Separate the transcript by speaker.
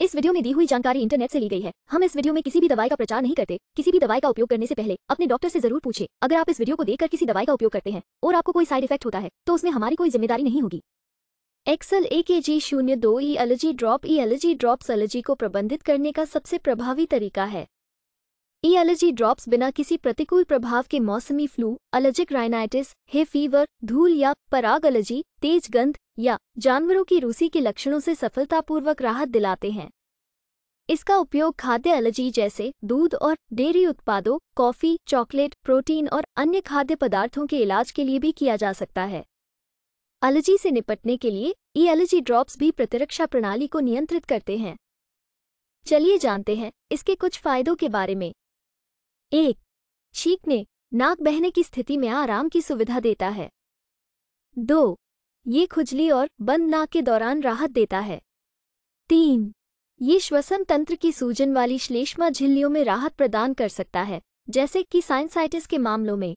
Speaker 1: इस वीडियो में दी हुई जानकारी इंटरनेट से ली गई है। हम इस वीडियो में किसी भी दवाई का प्रचार नहीं करते। किसी भी दवाई का उपयोग करने से पहले अपने डॉक्टर से ज़रूर पूछे। अगर आप इस वीडियो को देखकर किसी दवाई का उपयोग करते हैं और आपको कोई साइड इफ़ेक्ट होता है तो उसमें हमारी कोई ज़िम्मेदारी नहीं होगी। एक्सल ए के जी शून्य दो E allergy drop E allergy drops allergy को प्रबंधित करने का सबसे प्रभावी तरीका है। ई एलर्जी ड्रॉप्स बिना किसी प्रतिकूल प्रभाव के मौसमी flu allergic rhinitis hay fever धूल या पराग एलर्जी तेज गंध या जानवरों की रूसी के लक्षणों से सफलतापूर्वक राहत दिलाते हैं। इसका उपयोग खाद्य एलर्जी जैसे दूध और डेयरी उत्पादों कॉफ़ी चॉकलेट प्रोटीन और अन्य खाद्य पदार्थों के इलाज के लिए भी किया जा सकता है। एलर्जी से निपटने के लिए ई एलर्जी ड्रॉप्स भी प्रतिरक्षा प्रणाली को नियंत्रित करते हैं। चलिए जानते हैं इसके कुछ फायदों के बारे में। एक छींकने नाक बहने की स्थिति में आराम की सुविधा देता है। दो, ये खुजली और बंद नाक के दौरान राहत देता है। तीन, ये श्वसन तंत्र की सूजन वाली श्लेष्मा झिल्लियों में राहत प्रदान कर सकता है, जैसे कि साइंसाइटिस के मामलों में।